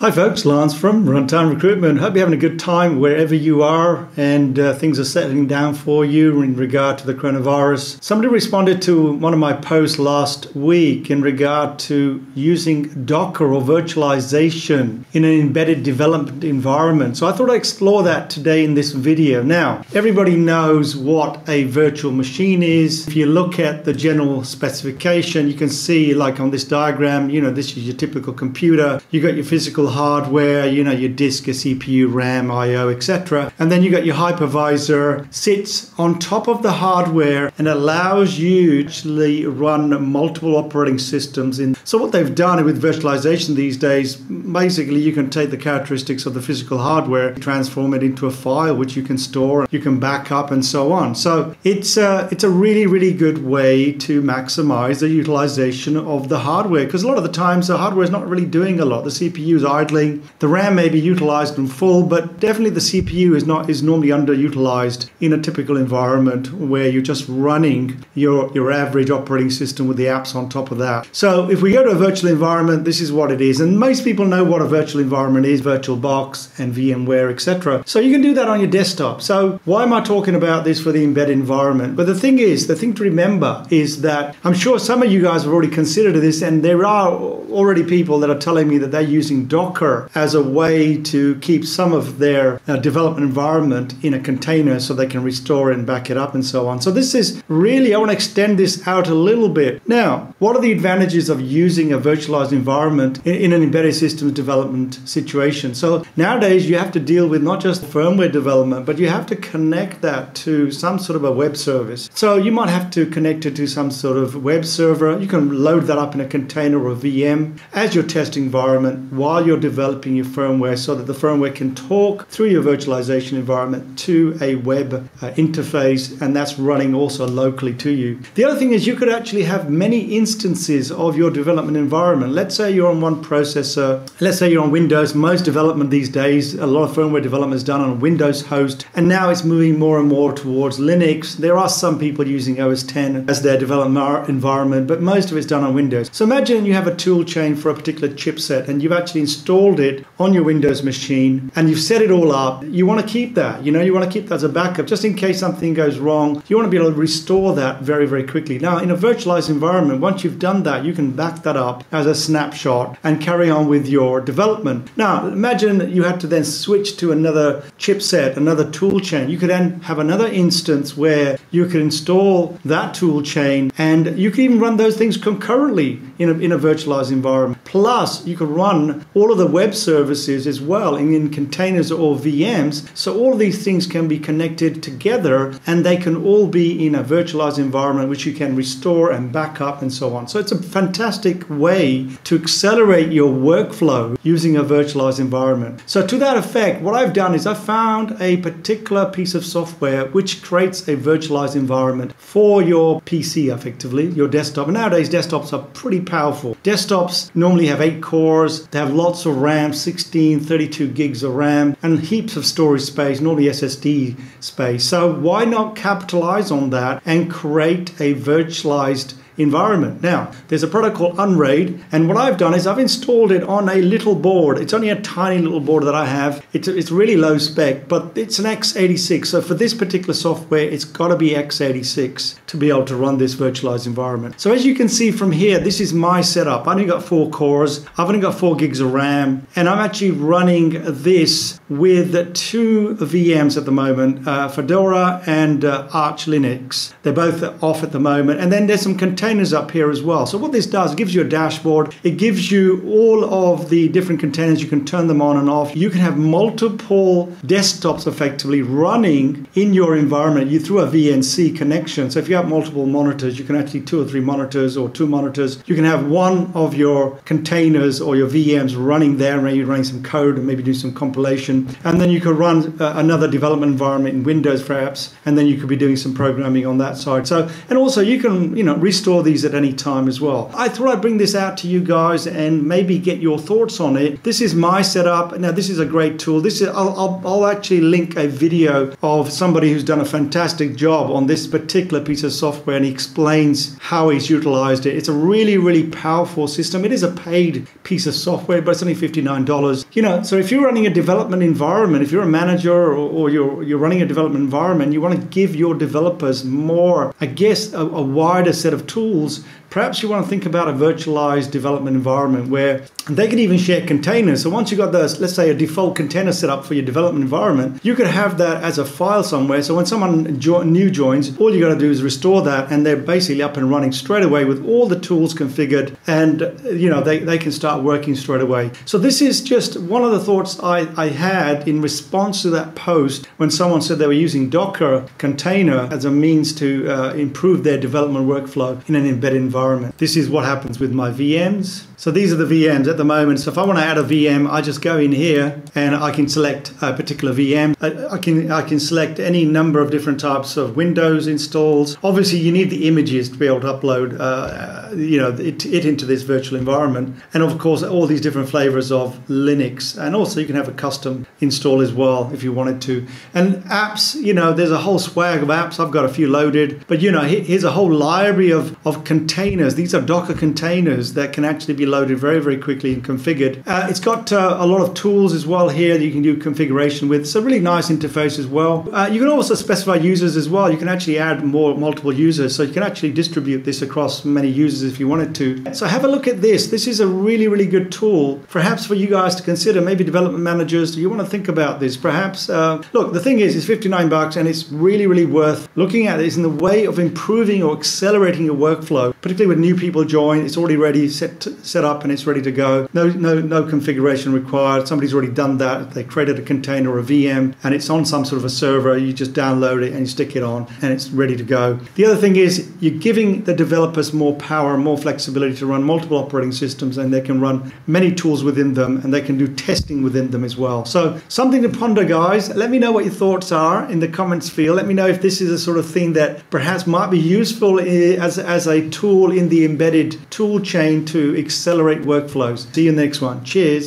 Hi, folks. Lance from Runtime Recruitment. Hope you're having a good time wherever you are and uh, things are settling down for you in regard to the coronavirus. Somebody responded to one of my posts last week in regard to using Docker or virtualization in an embedded development environment. So I thought I'd explore that today in this video. Now, everybody knows what a virtual machine is. If you look at the general specification, you can see, like on this diagram, you know, this is your typical computer. You got your physical hardware, you know, your disk, your CPU, RAM, I/O, etc. And then you got your hypervisor sits on top of the hardware and allows you to actually run multiple operating systems in. So what they've done with virtualization these days, basically you can take the characteristics of the physical hardware, transform it into a file which you can store, you can back up and so on. So it's a, it's a really really good way to maximize the utilization of the hardware because a lot of the times the hardware is not really doing a lot. The CPU is idling. The RAM may be utilized in full, but definitely the CPU is not is normally underutilized in a typical environment where you're just running your your average operating system with the apps on top of that. So if we go to a virtual environment, this is what it is, and most people know what a virtual environment is: VirtualBox and VMware, etc. So you can do that on your desktop. So why am I talking about this for the embedded environment? But the thing is, the thing to remember is that I'm sure some of you guys have already considered this, and there are already people that are telling me that they're using Docker As a way to keep some of their uh, development environment in a container so they can restore and back it up and so on. So, this is really, I want to extend this out a little bit. Now, what are the advantages of using a virtualized environment in, in an embedded systems development situation? So, nowadays you have to deal with not just firmware development, but you have to connect that to some sort of a web service. So, you might have to connect it to some sort of web server. You can load that up in a container or a VM as your test environment while you're developing your firmware so that the firmware can talk through your virtualization environment to a web uh, interface and that's running also locally to you. The other thing is you could actually have many instances of your development environment. Let's say you're on one processor, let's say you're on Windows. Most development these days, a lot of firmware development is done on Windows host and now it's moving more and more towards Linux. There are some people using OS 10 as their development environment, but most of it's done on Windows. So imagine you have a tool chain for a particular chipset and you've actually installed installed it on your Windows machine and you've set it all up, you want to keep that. You know, you want to keep that as a backup just in case something goes wrong. You want to be able to restore that very, very quickly. Now, in a virtualized environment, once you've done that, you can back that up as a snapshot and carry on with your development. Now, imagine that you had to then switch to another chipset, another tool chain. You could then have another instance where you could install that tool chain and you could even run those things concurrently in a, in a virtualized environment. Plus, you could run all of the web services as well in, in containers or VMs. So all these things can be connected together and they can all be in a virtualized environment which you can restore and back up and so on. So it's a fantastic way to accelerate your workflow using a virtualized environment. So to that effect, what I've done is I found a particular piece of software which creates a virtualized environment for your PC effectively, your desktop. And nowadays desktops are pretty powerful. Desktops normally have eight cores, they have lots of of RAM, 16, 32 gigs of RAM, and heaps of storage space, normally SSD space. So why not capitalize on that and create a virtualized environment. Now, there's a product called Unraid, and what I've done is I've installed it on a little board. It's only a tiny little board that I have. It's, it's really low spec, but it's an x86. So for this particular software, it's got to be x86 to be able to run this virtualized environment. So as you can see from here, this is my setup. I've only got four cores. I've only got four gigs of RAM, and I'm actually running this with two VMs at the moment, uh, Fedora and uh, Arch Linux. They're both off at the moment. And then there's some containers containers up here as well. So what this does, it gives you a dashboard. It gives you all of the different containers. You can turn them on and off. You can have multiple desktops effectively running in your environment you through a VNC connection. So if you have multiple monitors, you can actually two or three monitors or two monitors. You can have one of your containers or your VMs running there, maybe running some code and maybe do some compilation. And then you could run uh, another development environment in Windows perhaps, and then you could be doing some programming on that side. So and also you can, you know, restore restore these at any time as well. I thought I'd bring this out to you guys and maybe get your thoughts on it. This is my setup. Now, this is a great tool. This is I'll, I'll, I'll actually link a video of somebody who's done a fantastic job on this particular piece of software and he explains how he's utilized it. It's a really, really powerful system. It is a paid piece of software, but it's only $59. You know, so if you're running a development environment, if you're a manager or, or you're, you're running a development environment, you want to give your developers more, I guess, a, a wider set of tools tools Perhaps you want to think about a virtualized development environment where they can even share containers. So once you've got this, let's say a default container set up for your development environment, you could have that as a file somewhere. So when someone jo- new joins, all you got to do is restore that and they're basically up and running straight away with all the tools configured and you know they, they can start working straight away. So this is just one of the thoughts I, I had in response to that post when someone said they were using Docker container as a means to uh, improve their development workflow in an embedded environment environment. This is what happens with my VMs. So these are the VMs at the moment. So if I want to add a VM, I just go in here and I can select a particular VM. I, I, can I can select any number of different types of Windows installs. Obviously, you need the images to be able to upload, uh, you know, it, it into this virtual environment, and of course all these different flavors of Linux, and also you can have a custom install as well if you wanted to. And apps, you know, there's a whole swag of apps. I've got a few loaded, but you know, here's a whole library of of containers. These are Docker containers that can actually be loaded very, very quickly and configured. Uh, it's got uh, a lot of tools as well here that you can do configuration with. It's a really nice interface as well. Uh, you can also specify users as well. You can actually add more multiple users, so you can actually distribute this across many users if you wanted to. So have a look at this. This is a really, really good tool, perhaps for you guys to consider. Maybe development managers, you want to think about this. Perhaps uh, look, the thing is, it's 59 bucks, and it's really, really worth looking at It's in the way of improving or accelerating your workflow, when new people join. It's already ready, set set up and it's ready to go. No, no, no configuration required. Somebody's already done that. They created a container or a VM and it's on some sort of a server. You just download it and you stick it on and it's ready to go. The other thing is you're giving the developers more power, and more flexibility to run multiple operating systems and they can run many tools within them and they can do testing within them as well. So something to ponder, guys. Let me know what your thoughts are in the comments field. Let me know if this is a sort of thing that perhaps might be useful eh, as, as a tool in the embedded tool chain to accelerate workflows. See you next one. Cheers.